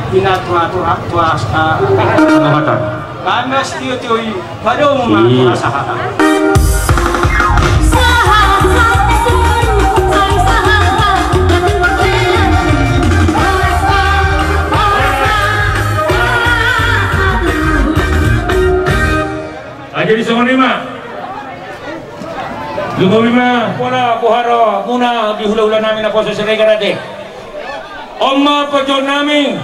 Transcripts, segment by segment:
mo tiyo, pinatuwa-tuwa tuwa sa Kehatan. kami tiyo tiyo pada umum Iya. sa hata. Aja di sama lima. Lupa lima, wala buharo, muna di hula-hula namin na poso sa karate. Oma pajon namin,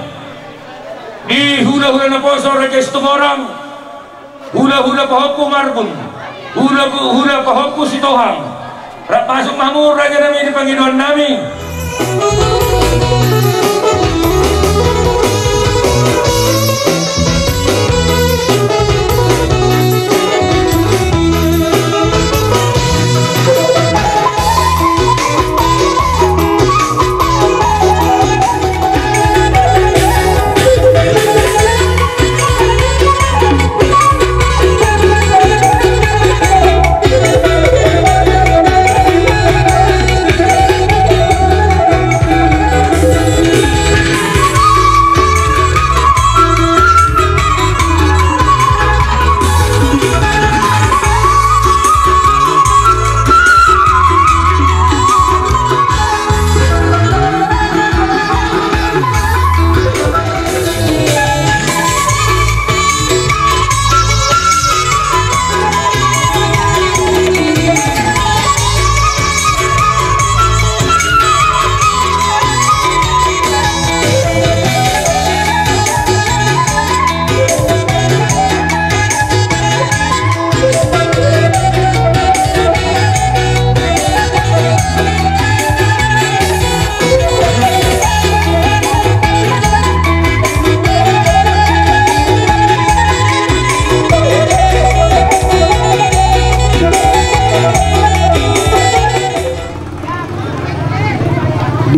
di hula-hula na poso rajas tumorang, hula-hula pahok ko marbun, hula-hula pahok ko si Tohang. Rapasok mamur raja namin Panginoon namin.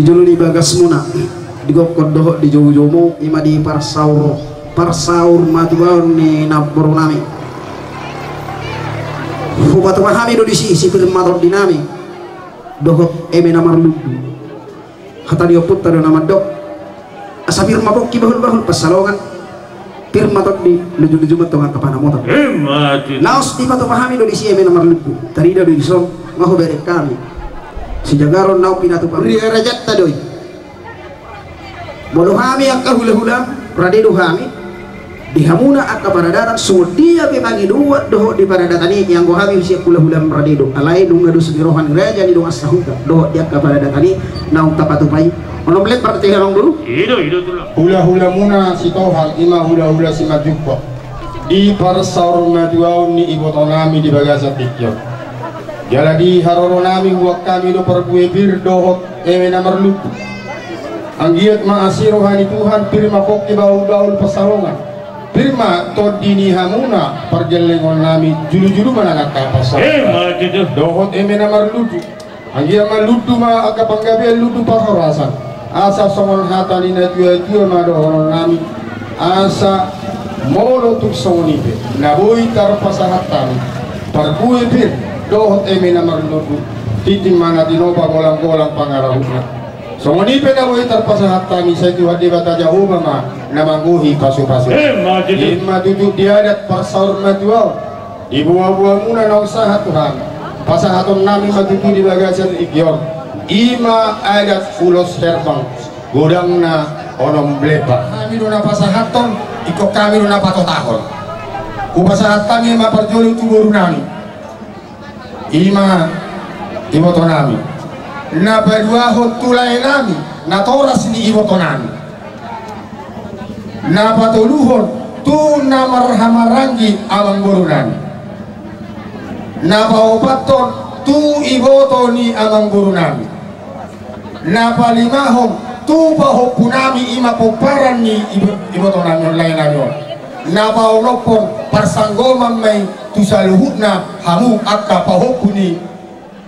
Julu di bagas muna. Di gokod doho di jowo jomo ima di parsaur parsaur matu baur ni naboro nami Hubatu mahami do di si si film mator dinami. Doho eme namar ludu hata dia putta do nama dok. Asabir mabok ki bahul bahul pasalongan. Pir matot di luju luju matongan kapana motor. Naos di patu pahami do di si eme namar ludu tarida do di som ngaho bere kami si jagaron nau pinatu pamri rajat tadoy Bolo hami ang kahula-hula, prade do hami. dihamuna at kaparadatan so dia pimangi dua doho di paradatan ini. Yang gohami siya kula hulam radido alay nung ngadu sa girohan raja ni dong asahuka doho dia kaparadatan ini naung tapatupay ono belet partai hamang dulu? Ido, ido tu lah. hula-hula muna si Tohang ima hula-hula si Majukpo di parsaur maduaw ni ibu tonami di bagasa tikyo jaladi haroro nami huwag kami do pergue bir dohot ewe na marlup ang giyat maasiro hani Tuhan pirma pok baul-baul pasalongan pirma to dini hamuna pergelengon nami julu-julu manangat kapasal Eh, dohot eme na marludu angia maludu ma aga panggabi ludu paharasan asa. Songon hatani na tuya tuya ma dohoron nami. Asa molo tuk songonipe na boy tar pasahatan parkuwe pir dohot eme na marludu titim mana dinoba golang-golang pangarahuna songonipe na boy tar pasahatan sa tuha di bata Jehova ma na mangguhi pasu-pasu Eh, mati tu. Lima duduk di adat pasaur matuaw Di buah-buah muna na usaha Tuhan Pasahaton namin matutu di bagasan igyor Ima adat fulos herbang Gudang na onom blepa Kami doon na pasahaton Iko kami doon na patotahon Kupasahat kami maparjolo tuburo namin Ima Imoto namin Na paduahot tulay namin Na toras ni imoto namin na patuluhon tu na marhamarangi amang gurunan na paupaton tu iboto ni amang gurunan na palimahon tu pahopunami imapuparan ni ibo- iboto namin lain namin na paunopon parsanggoman may tu sa luhut na hamu at kapahopuni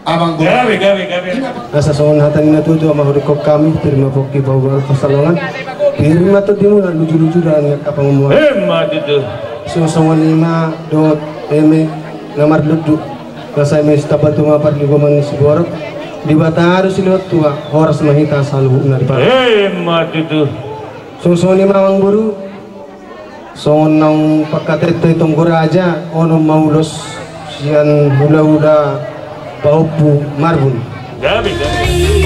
amang Gabi, gabi, gabi. Nasa songon hatan na tuto mahurikop kami pirma po kibaw pasalongan pirma to di mo na luju-luju na nga kapangumuhan Eh, mati tu. so songon lima dot eme namar ludu nasa eme stabat tumapar ligoman ni siguro di bata harus sila tua horas mahita sa luhu na di Eh, mati tu. so songon lima ang guru songon ng pagkatrito itong guraja ono maulos siyan hula-hula paupu marbun Gabi, gabi.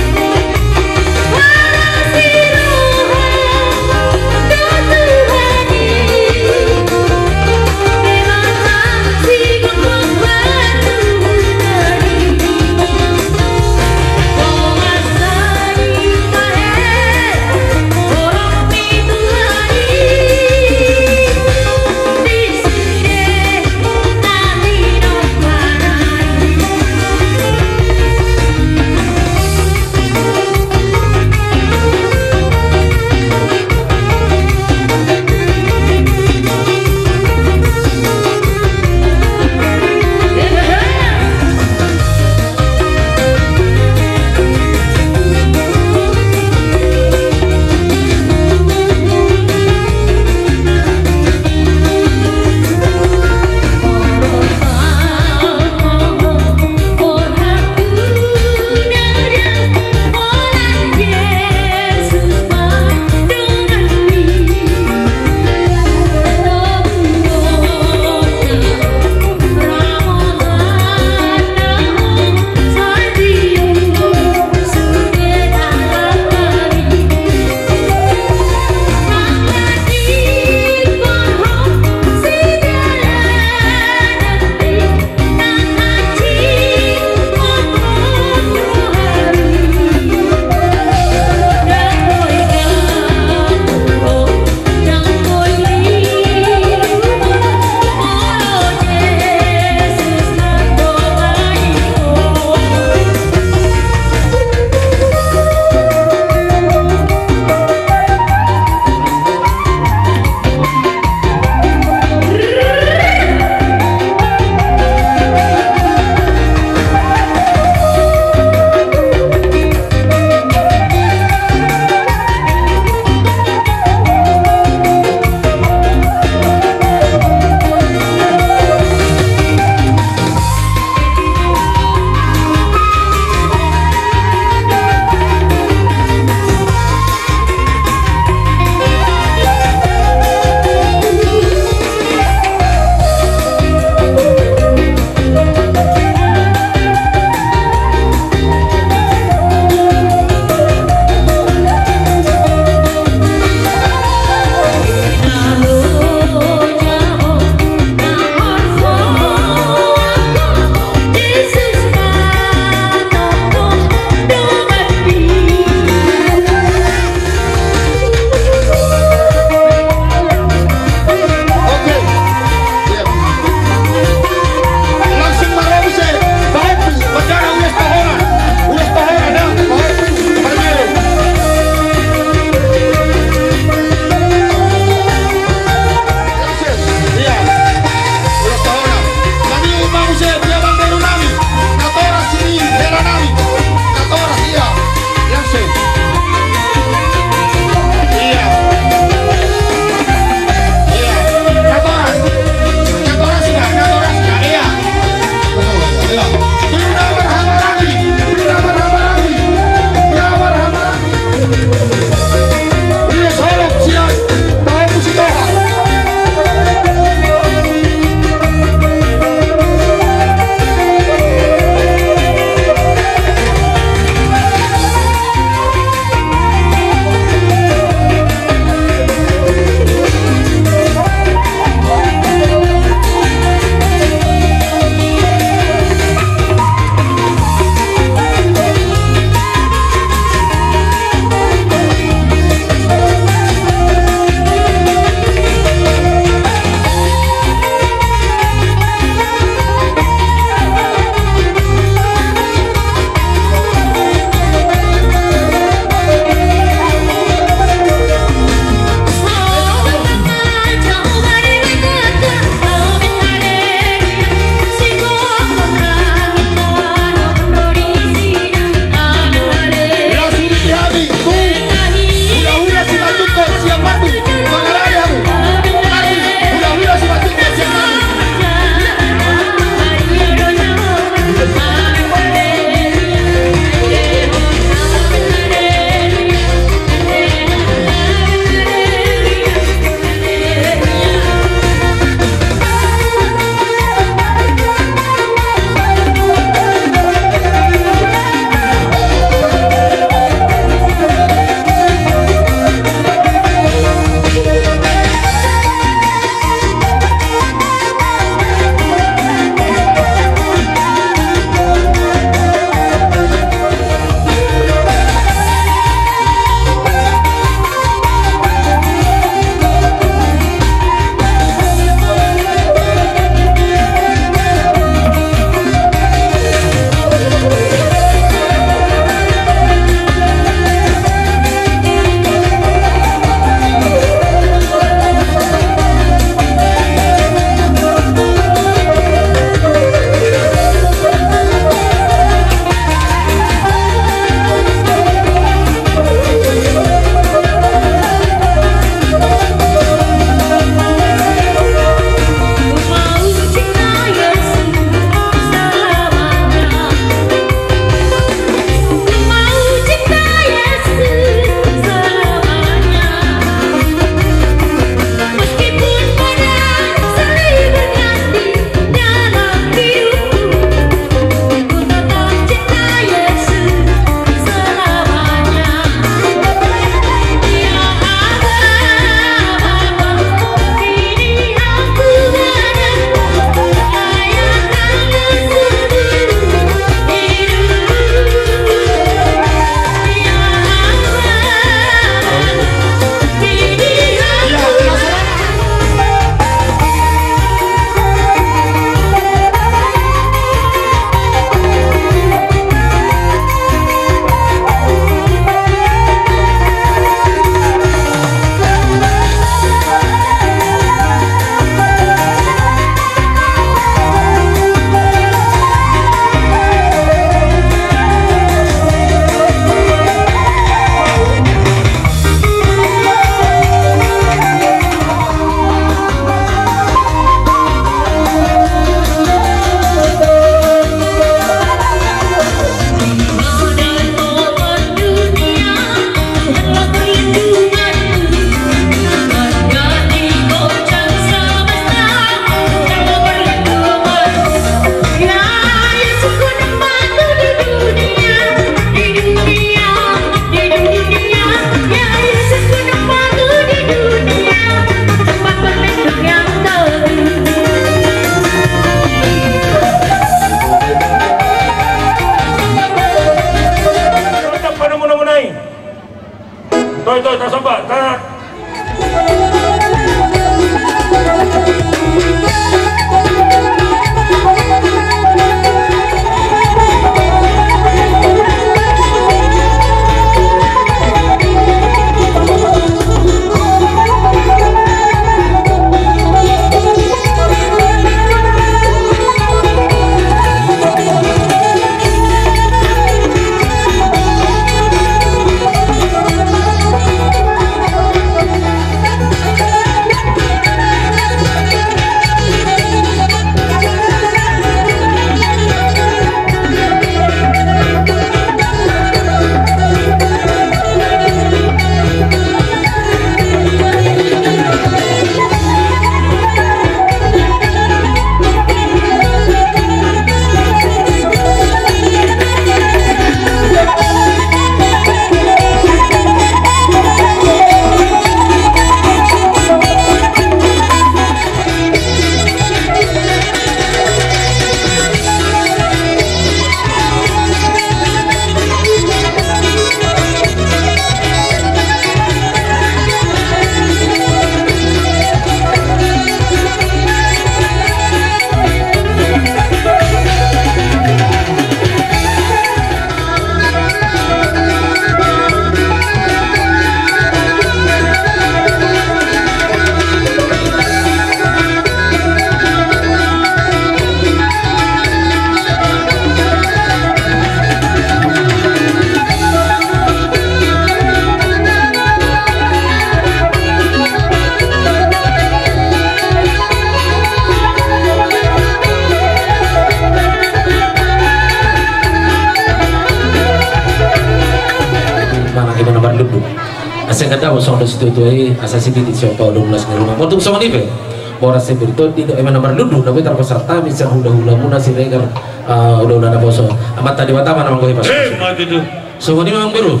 Boras se berito di ibu nomor lubu nabi terpeserta bisa hula hula muna si regar udah udah ada boso amat tadi wata mana manggo hipas Eh, tu. so ni mang biru.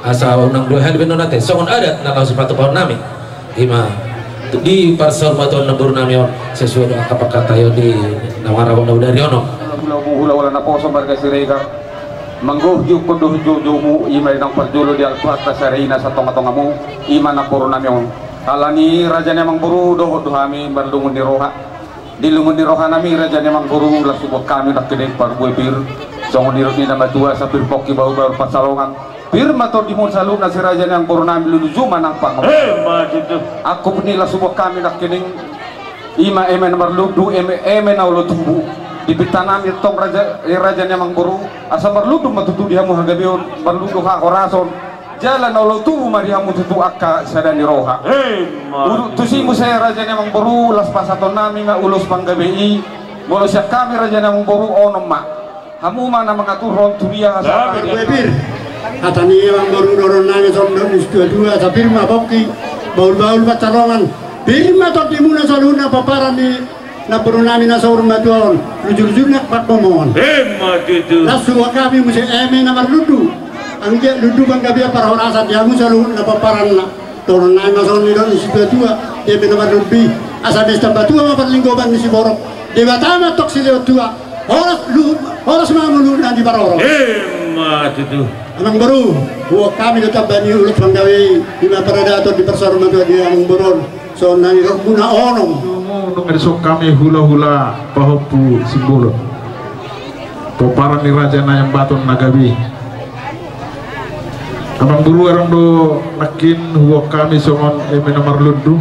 Asa unang dua hal benon nate so adat na kau sepatu pohon nami ima di parsel batu nabur nami on sesuai dengan apa kata yo di nawara bang dari ono. Hula hula wala na poso barga sirega manggo yu kondo jojo mu ima nang parjulo di alfata sarina sa tonga tonga mu ima na puro nami on alani raja ne mang buru do do hami berlungun di roha. Di lungun di roha nami raja mang buru la subo kami nak kene par gue pir. Songo di roti nama tua sa pir poki bau bau pasalongan pir mator di mun saluna si raja ne ang buru nami lulu zuma nang pang Eh, mati tu. aku pun nila subuh kami nak kining ima eme nomor ludu eme eme na ulo tumbu. Di pitanam tong raja raja nya mang buru asa marludu matutu dia mu hagabion marludu ha korason jalan na ulo tumbu mari hamu tutu akka sada ni roha Eh, tusimu saya raja nya mang buru las pasaton nami nga ulos panggabi Molo siya kami raja nya mang buru onom ma hamu mana mengatur ron turia sa Sabi dia. Webir, atani yang baru dorong nangis om donis dua dua sa firma bokki baul baul pacarongan firma to di muna saluna paparan ni na baru nami na saur matuan rujur rujur nak pat pomon Eh, mati tu. lasu kami musi eme na marludu ang dia ludu bang gabi para orasan dia mu salu na paparan na dorong nami na saur ni donis dua dua dia bina marlubi asa desta batua ma perlinggoban ni si borok dewa tama tok si lewat dua horas lu horas mamulu na di baroro Eh, mati tu. Amang baru, buat kami tetap bani ulut panggawi lima predator di persar matu di amang baron. So nani rok muna onong. Esok kami hula-hula pahopu simbolo. Paparan ni Raja na yang baton nagabi. Amang buru arang do nakin huwa kami songon eme nomor lundu.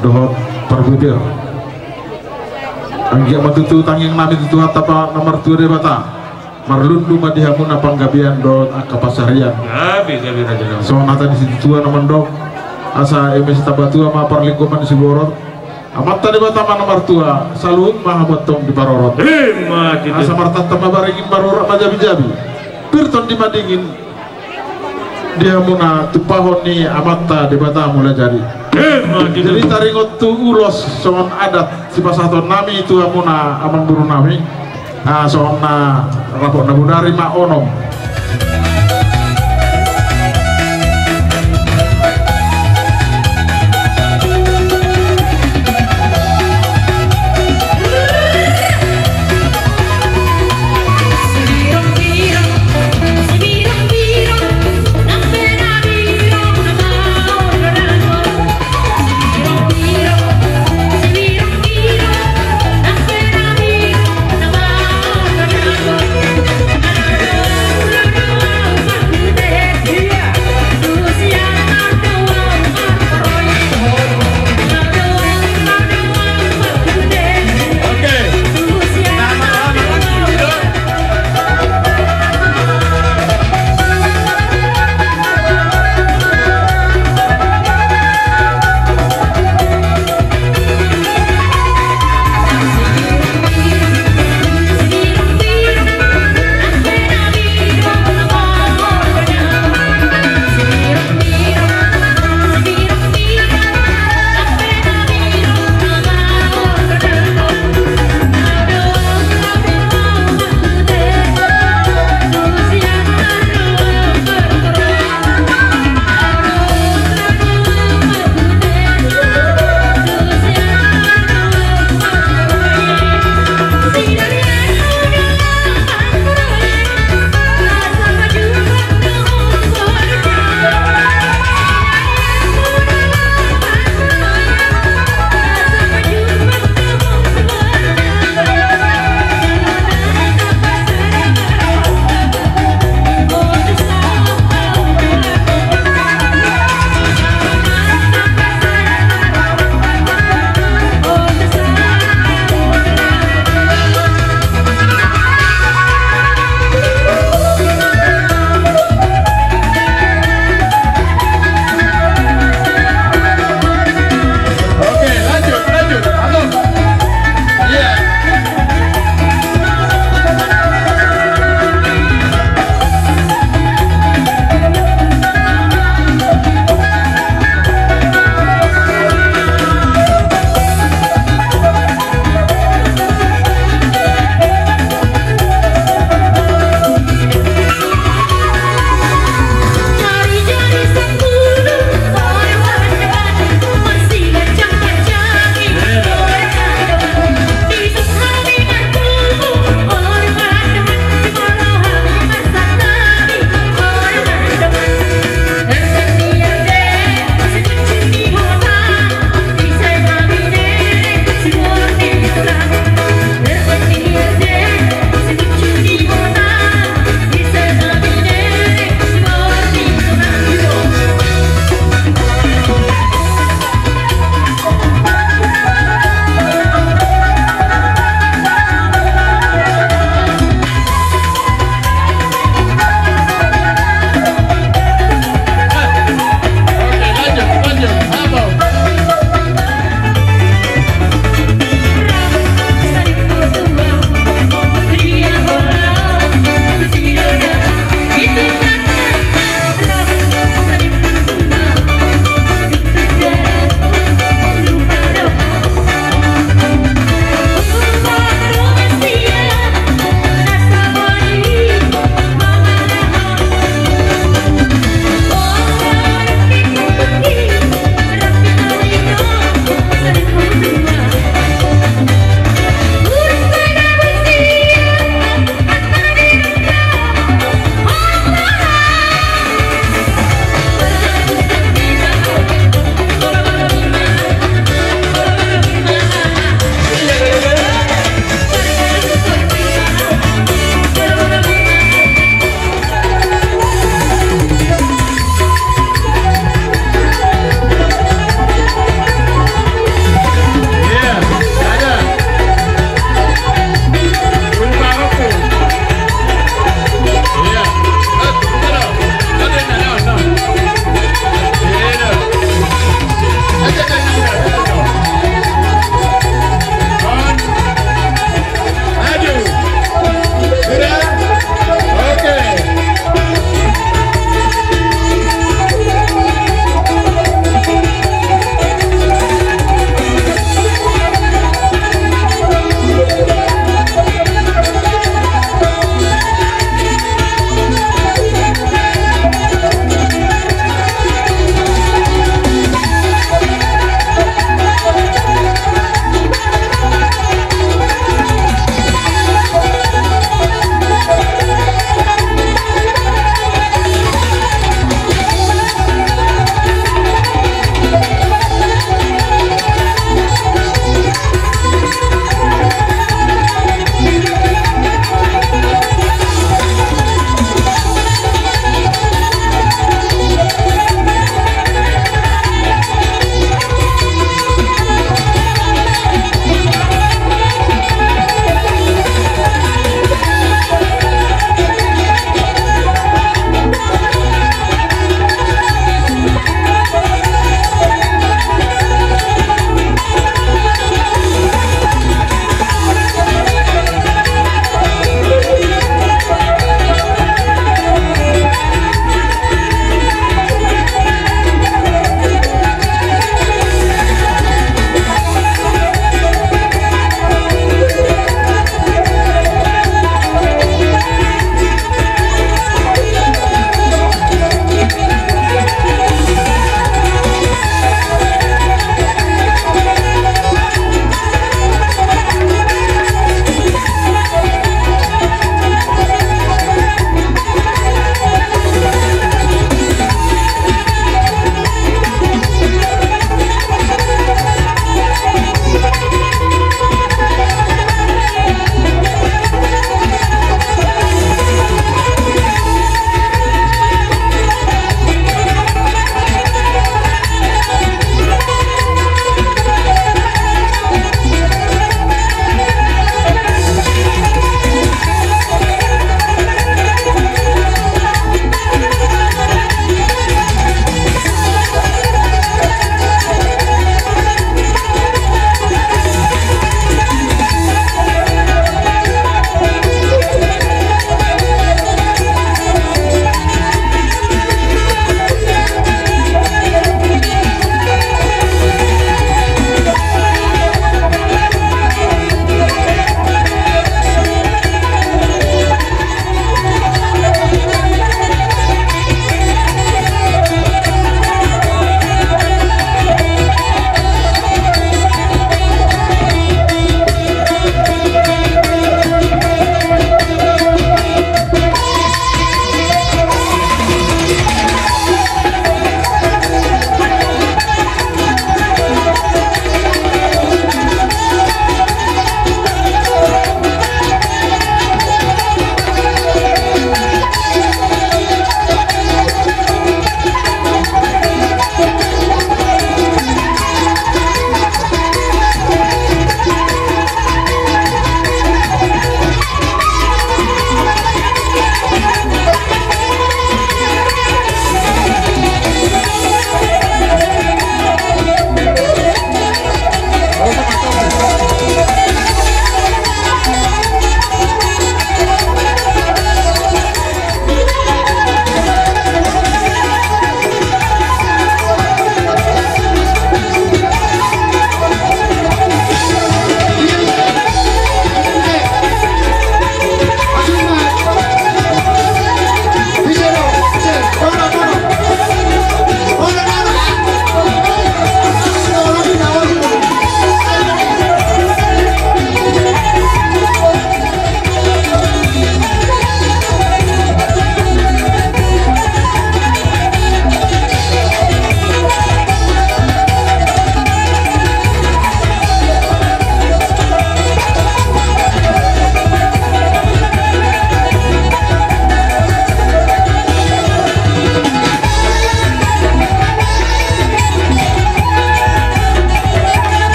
Dohot perbudil. Anggia matutu tanging nami tutu hatapa nomor tua de bata. Marlundu madihamun apang gabian do akapasarian. Sabi, sabi raja nama. so nata di situ tua nomor dok asa emes tabatua ma parlingkuman di siborot amat tadi batama nomor tua salung mah botong di barorot Eh, mati tu. asa martat tama baringin barorot ma jabi jabi pirton di madingin dia muna tupahon ni amatta di bata mula jadi. Jadi taringot tu ulos soal adat. Si pasaton nami itu amuna amang buru nami ah soal na rapok nabunari ma onom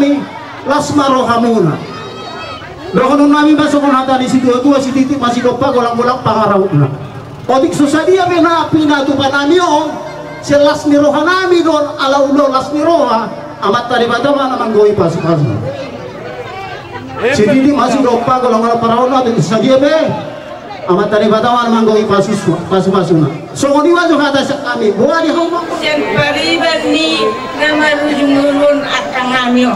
nami lasmarohamuna Dokonon nami basokon hata di situ tua si titik masih dopa golang-golang pangarautna. Otik susah dia mena pina tu panami oh. on selas rohanami don ala ulo las miroha amat tadi pada mana manggoi pas pas. Si titik masih dopa golang-golang pangarautna otik susah dia be amat tadi bata mana manggoi pasu pasu pasu na so ngoni wajo hata kami buat di hong Yan pariban ni na marujumulun at kangamyo.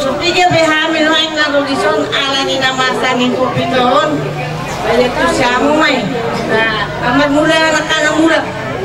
Supige be hamil no ang narulison ala ni na masanin ko piton. Kaya to siya mo may. Na amad mula na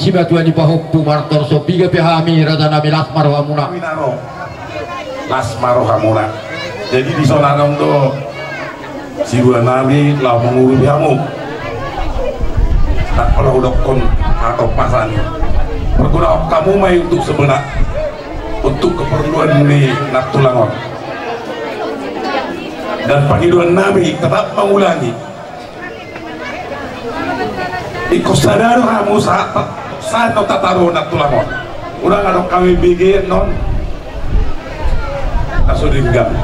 si matuan ibawa pu mar torso piga pe hami rada nami lasmar wa muna. Minaro Lasmaro Hamuna jadi di sana do si bulan nami lah mengurus kamu tak perlu dokon atau pasan berguna kamu mai untuk sebenak untuk keperluan ini nak tulangon dan panggilan Nabi tetap mengulangi. Iko sadar kamu saat saat no tataro nak tulangon udah ngadok kami bigi non. Kasudinggan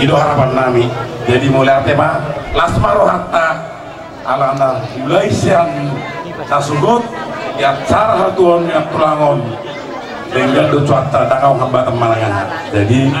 itu harapan nami. Jadi mulai tema lasmaro hatta ala anda mulai siang nasugot ya cara hatuan yang tulangon. Dengan do cuaca dangau hamba temalangan jadi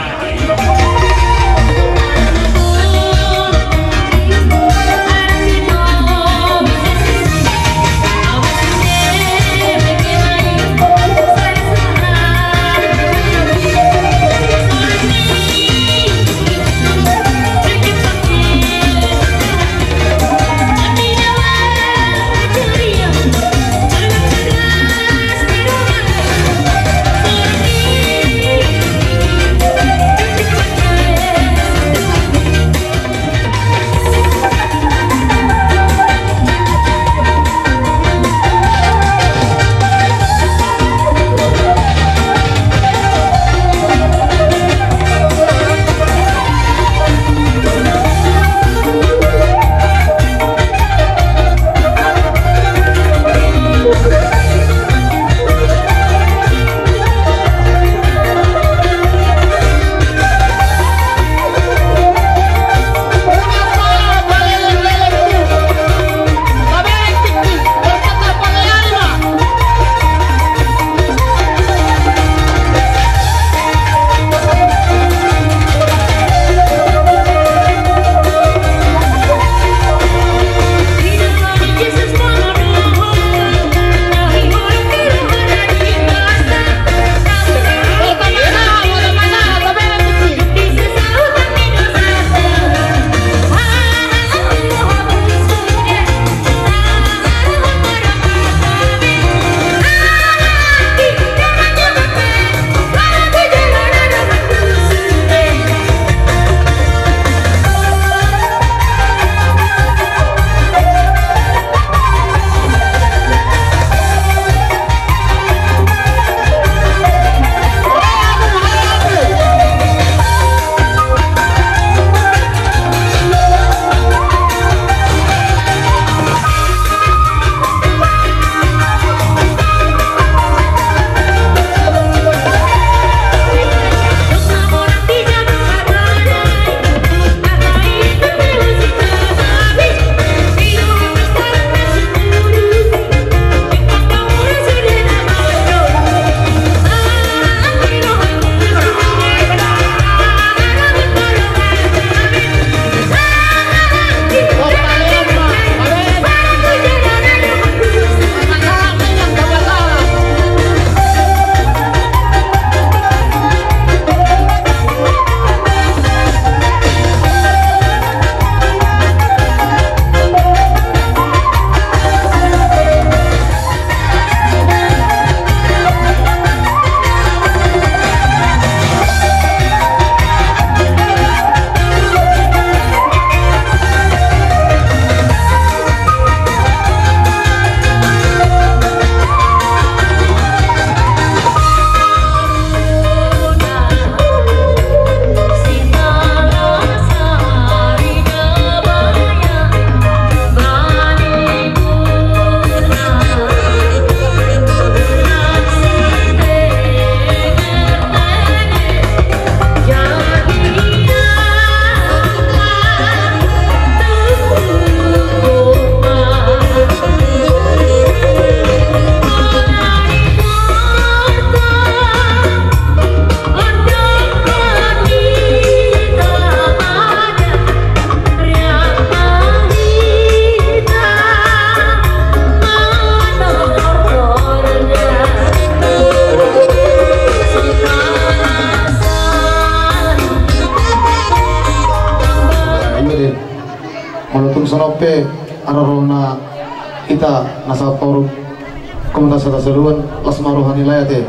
komunitas kata seluan las maruhani layate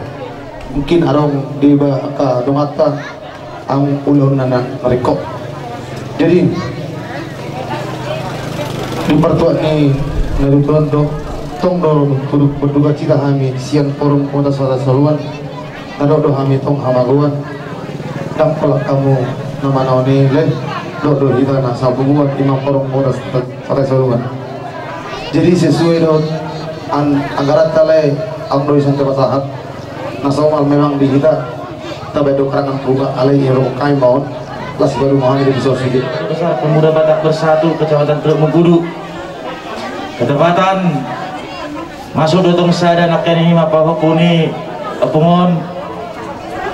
mungkin arong di ka dongata ang ulon nana mereka jadi di pertuan ni narutuan do tong dorong turut berduka cita kami sian forum komunitas kata seluan nado do kami tong hamaguan dan kalau kamu nama naoni leh. Do do kita nasa bunguan imam forum komunitas kata seluan jadi sesuai dengan an anggaran tale ang doy sa tabasahat na somal memang di kita tabe do karangan pruba alai ero kai maun las baru mau di sedikit besar pemuda Batak Bersatu Kecamatan Teluk Mengkudu. Ketepatan masuk dotong sada nak kini ma pahokuni apungon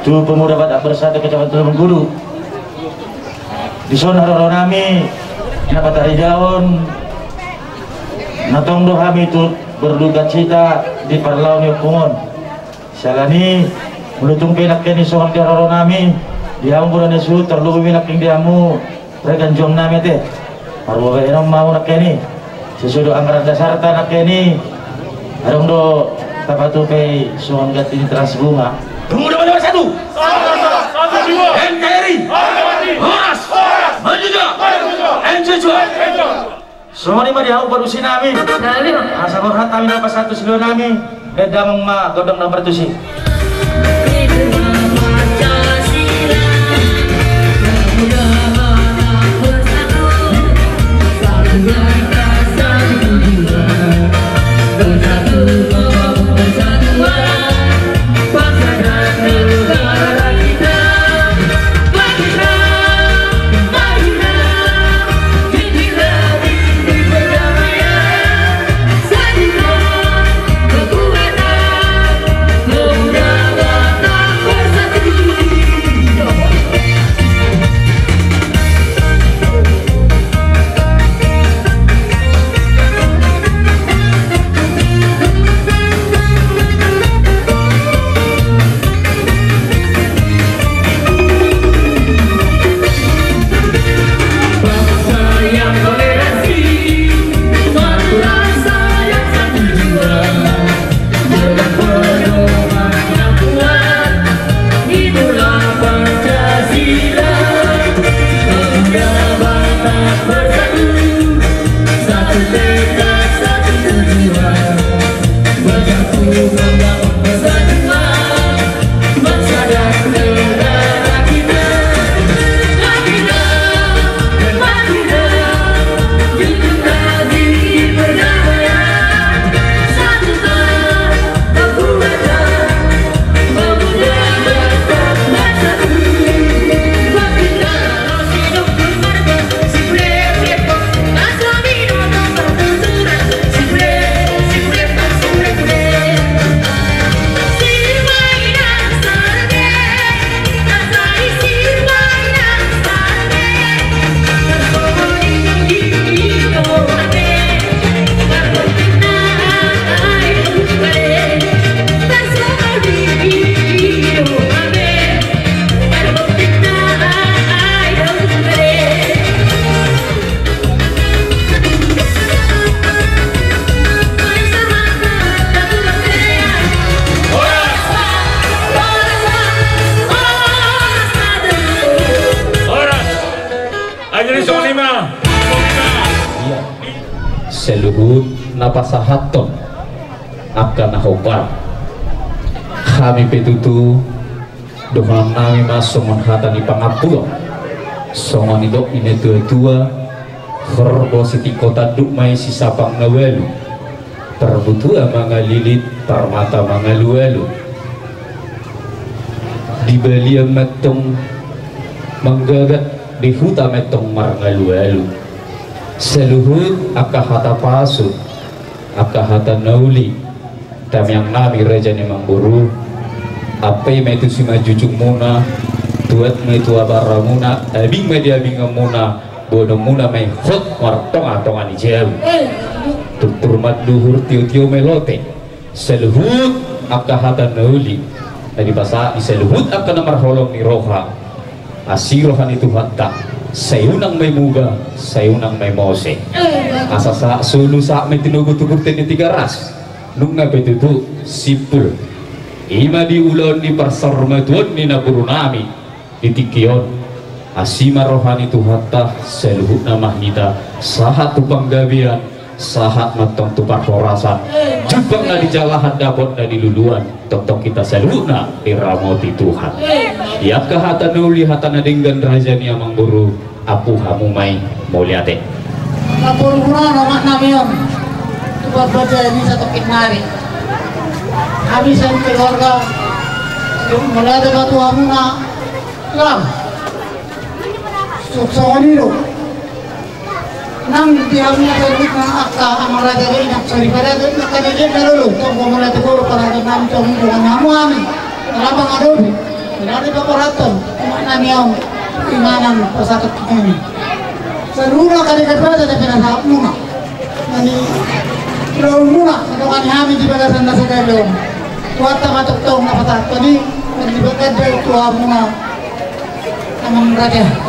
tu pemuda Batak Bersatu Kecamatan Teluk Mengkudu. Di sana nami na Batak Rijaon natong do kami tu berduka cita di parlau ni pungon salani menutung pinak kini soal di raro nami. Diamu bulan nesu terlalu pinak king diamu. Rekan jom nami teh marwa bayram mau nak kini. Sesudah anggaran dasar tak nak kini. Adong do tapatu pe soal gati teras bunga. Pemuda mana satu. NKRI Horas. Majuda Enjejua semua ini mah dihamu baru si nami. Asa korhat kami apa satu seluruh nami. Bedang ma godong nomor tu napasahaton akan nahobar kami petutu doham nami menghata di pangapura. Songon itu ini tua-tua herbo siti kota duk mai sisapang nawelu. Perbutua mangalilit permata mangaluelu di belia metong manggagat di huta metong marangaluelu seluhut akahata pasu akahata nauli tam yang nami raja ni mamburu apa yang itu si majujuk muna? Tuat me tu abara muna abing me dia abing muna. Bodo muna me hot martong atong ani jam tutur mat duhur tiu tiu seluhut akahata nauli. Dari bahasa seluhut akan nomor holong ni roha. Asirohan itu hatta sayunang may muga sayunang may mose. Asa sa sulu sa may tinugot-tugot ni tiga ras nung nga betutu sipul. Ima di ulon ni parsarmatuan ni naburu nami di tikion. Asima rohani tuhatta seluhut nama nita sahat tupang gabian sahat matong tupar porasan jubang na di jalahan dapot na di luluan. Tong kita seluhna iramoti Tuhan. Ya kahatan nuli hatan adinggan raja ni amang buru apu hamumai moliate Lapor muna naman namin yun. Tupad ba dyan ini sa topik nari. Kami sa keluarga, yung mula na ba tuwa muna, lang. Suksawan nilo. Nang diam na tayo na akta ang mga raja rin ang sari pada nakadagyan na lolo. Ito mo mula siguro para na namin ito ang mga namu amin. Narabang adobe. Narabang kaparaton. Kumain namin yung inganan pasakot kami. Sa luna kalikat ba sa pinasahap muna. Nani, muna, ito kan kami di bagasan na sa galong. Kuwata matuktong na patak pa ni, naglibagad ba tuwa muna ang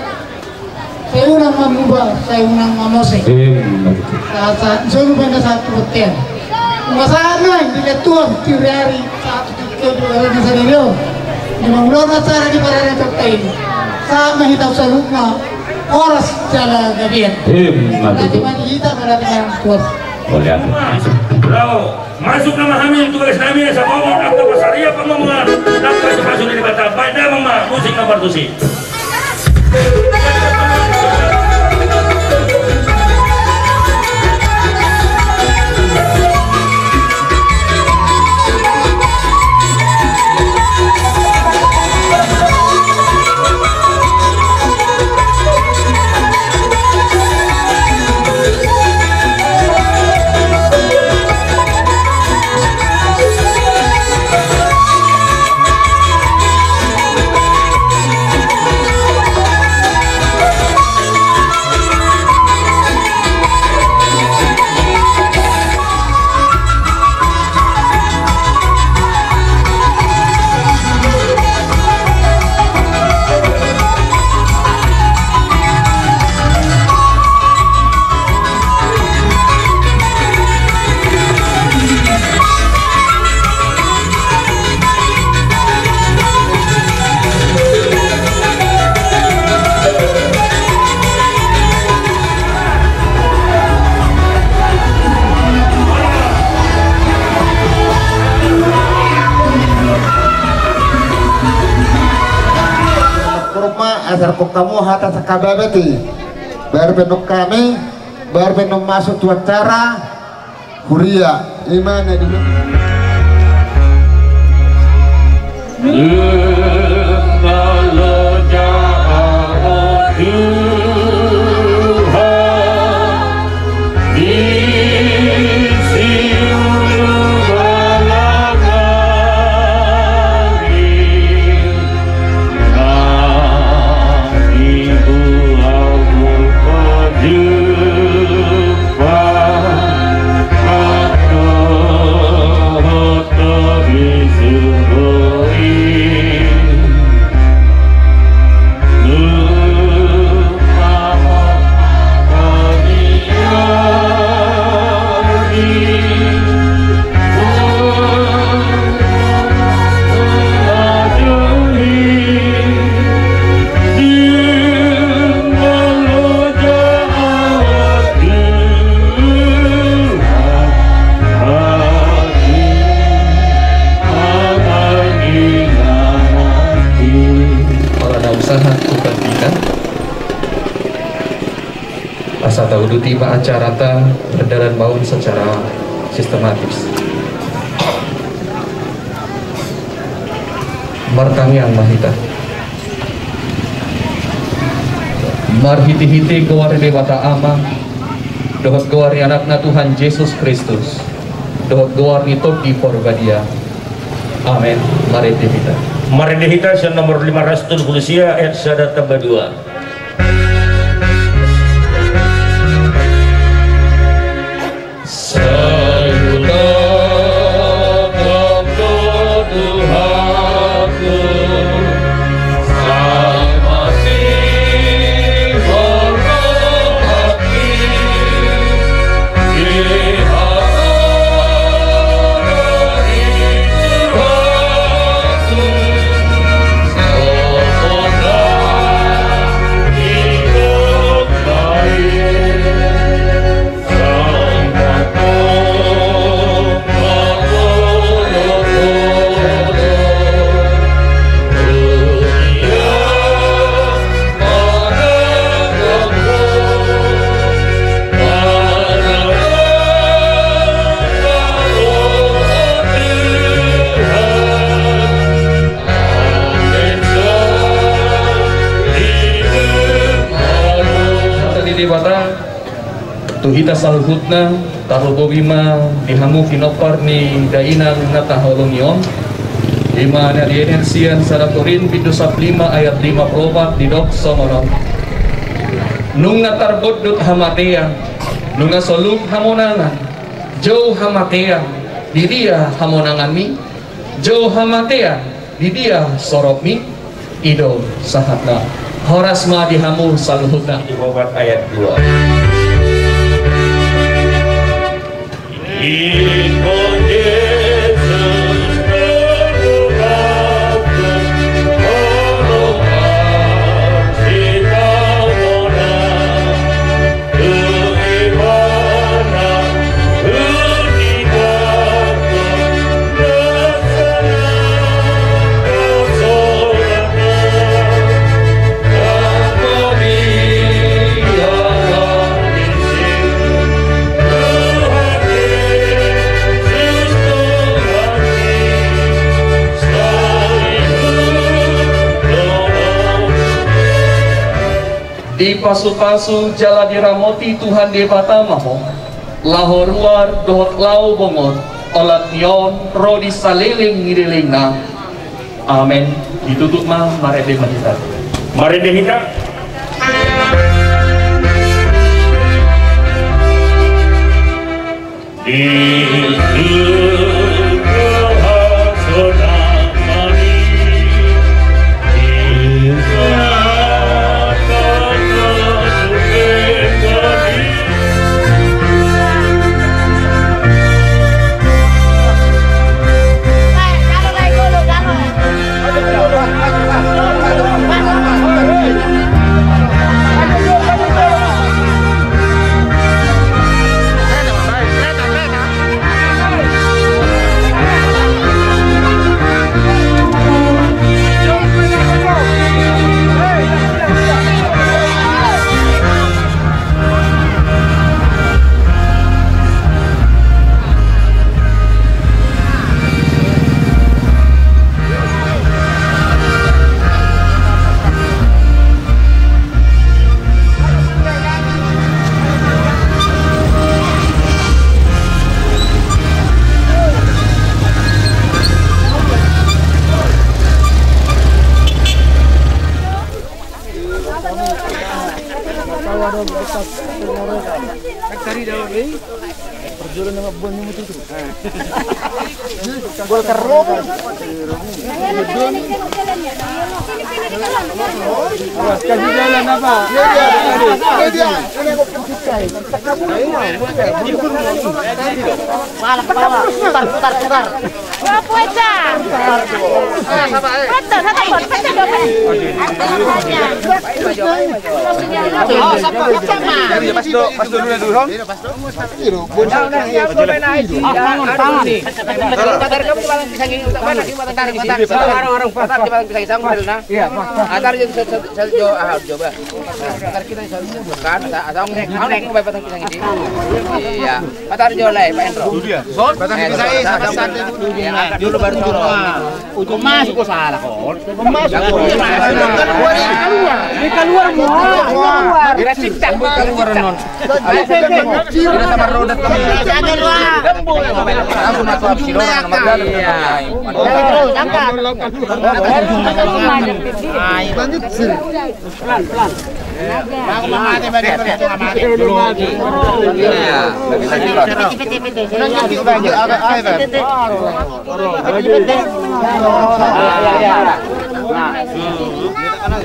yun. Sa unang mamuba, sa unang mamose. Sa sa solo ba na sa hotel. Kung sa ano, hindi na tuwang tirari sa tutuyo na sa ninyo. Di mangulor na sa rani para na tagtayin. Sa mahitaw sa lugar oras jala gabian. Manihita berarti yang kuat. Moliate Bravo. Masuk nama kami tugas kami sa bawah akta pasaria pamama. Masuk ni bata. Pada mama musik. Bar benuk kami bar benuk masuk tuan cara. Huria imana di usaha kita asa tahu tiba acara ta berjalan baun secara sistematis martangian mahita marhiti-hiti keluar dewata ama Dohot gawar ni anakna Tuhan Yesus Kristus. Dohot ni Togi Porbadia. Amin. Mari kita. Mari dihita sa nomor 500 Polisia ayat sada tambah tuhita salhutna tarubo bima dihamu kinopar ni dainang nataholong yon lima na dienensian saratorin pintu lima ayat lima probat di dok somorong nung natarbot dut hamatea nung nasolug hamonangan. Jauh hamatea di dia hamonangan mi jauh hamatea di dia sorok mi ido sahatna. Horas ma dihamu saluhutna di ayat 2 di pasu-pasu jala diramoti Tuhan di Batamaho lahor luar dohot lau bongot olat yon rodi saliling ngiriling na amin ditutup mah mari di kita. Mari dihita Pas dulu, pas dulu dulu. Pas dulu. Bonang nang ya. Ah, tangan nih. Patar kamu balang pisang ini untuk mana? Di patar di patar. Orang-orang patar di balang pisang sang na. Iya, Atar jadi sel jo ah coba. Patar kita sel kan asal nek nek mau patar pisang ini. Iya. Patar jo lai Pak Endro. Zon, batang pisang Iya. angkat dulu baru turun. Ujung masuk kok salah kok. Masuk. Ini keluar keluar. Kira cipta keluar non. Kira sama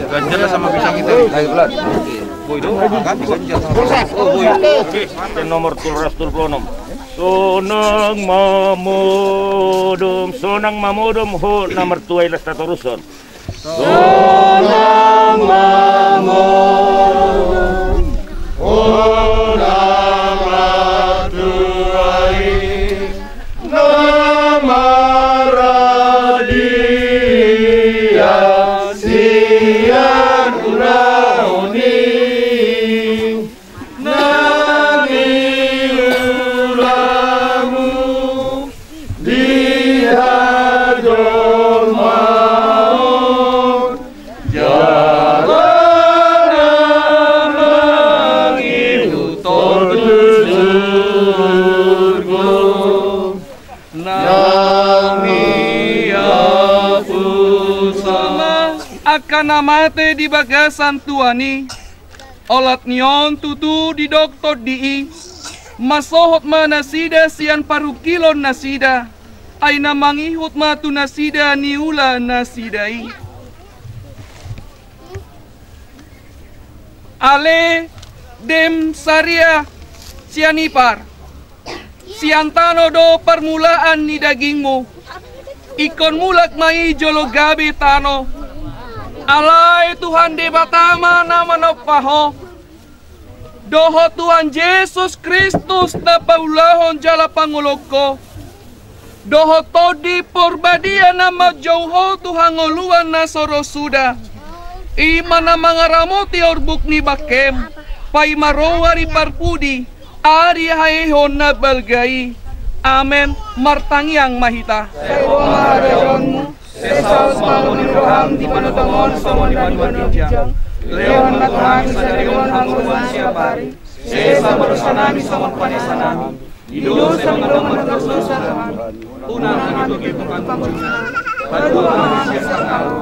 Ganjel sama pisang itu. Boy ganjel sama pisang. Oh boy. Nomor tulras tulplonom. Sonang mamodom, sonang mamodom ho nomor tuai las tatoruson. Sonang mamodom, akan namate di bagasan tuani. Olat nion tutu di doktor di masohot ma nasida sian paru kilon nasida. Ay namangihut ma tu nasida niula nasidai. Ale dem saria sianipar siantano do permulaan ni dagingmu ikon mulak mai jolo gabi tano alai Tuhan di batama nama nopaho doho Tuhan Yesus Kristus na paulahon jala panguloko. Doho todi porbadia nama jauho Tuhan ngoluan na sorosuda ima na mga ramoti orbuk ni bakem pay marowari parpudi ari haehon na balgai Amen. Martangiang mahita. Maharajonmu, sesaus malu ni roham di panutangon sa mo di panuwanijang. Leon Tuhan sa leon ang uwan siya pari. Sesa marusa namin sa mga ang naman. Unang ang ito kipukan pangulunan. Paduang siya sa tao.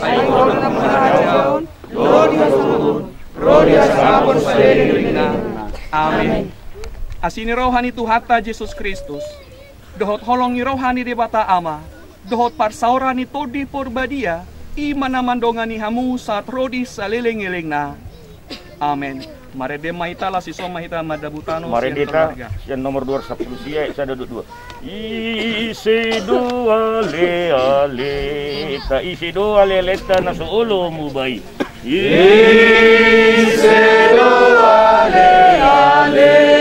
Ay oron ng maharajon. Gloria sa tulun. Gloria sa kapon sa leon. Asini rohani Tuhata Jesus Kristus. Dohot holong ni rohani di bata ama. Dohot parsaura ni todi porbadia. Ima naman dongan ni hamu sa trodi sa liling-iling na. Amen. Marede mahitala si Soma hita madabutano. Maredita, yang nomor 210 siya, saya duduk dua. Isi dua le ale, ta isi dua le leta na suulo mo bay. Isi dua le ale.